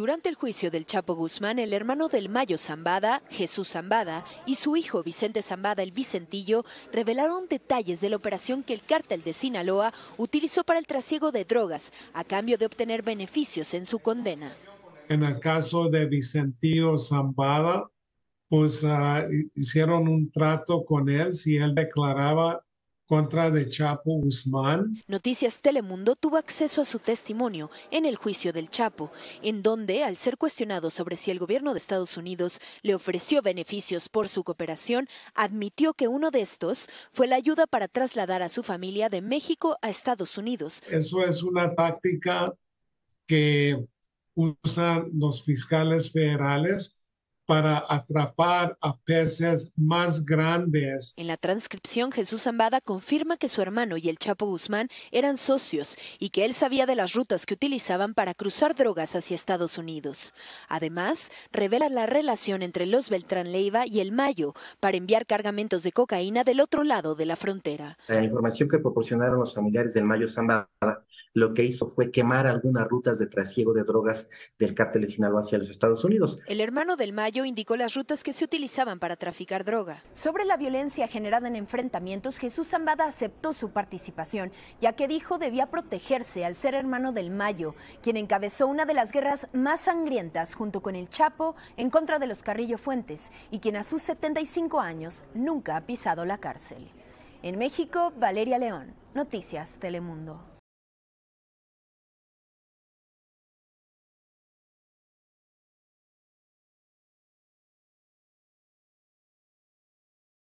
Durante el juicio del Chapo Guzmán, el hermano del Mayo Zambada, Jesús Zambada, y su hijo Vicente Zambada, el Vicentillo, revelaron detalles de la operación que el cártel de Sinaloa utilizó para el trasiego de drogas a cambio de obtener beneficios en su condena. En el caso de Vicentillo Zambada, pues uh, hicieron un trato con él si él declaraba contra de Chapo Guzmán. Noticias Telemundo tuvo acceso a su testimonio en el juicio del Chapo, en donde, al ser cuestionado sobre si el gobierno de Estados Unidos le ofreció beneficios por su cooperación, admitió que uno de estos fue la ayuda para trasladar a su familia de México a Estados Unidos. Eso es una táctica que usan los fiscales federales para atrapar a peces más grandes. En la transcripción, Jesús Zambada confirma que su hermano y el Chapo Guzmán eran socios y que él sabía de las rutas que utilizaban para cruzar drogas hacia Estados Unidos. Además, revela la relación entre los Beltrán Leiva y el Mayo para enviar cargamentos de cocaína del otro lado de la frontera. La información que proporcionaron los familiares del Mayo Zambada lo que hizo fue quemar algunas rutas de trasiego de drogas del cártel de Sinaloa hacia los Estados Unidos. El hermano del Mayo indicó las rutas que se utilizaban para traficar droga. Sobre la violencia generada en enfrentamientos, Jesús Zambada aceptó su participación, ya que dijo debía protegerse al ser hermano del Mayo, quien encabezó una de las guerras más sangrientas junto con el Chapo en contra de los Carrillo Fuentes y quien a sus 75 años nunca ha pisado la cárcel. En México, Valeria León, Noticias Telemundo.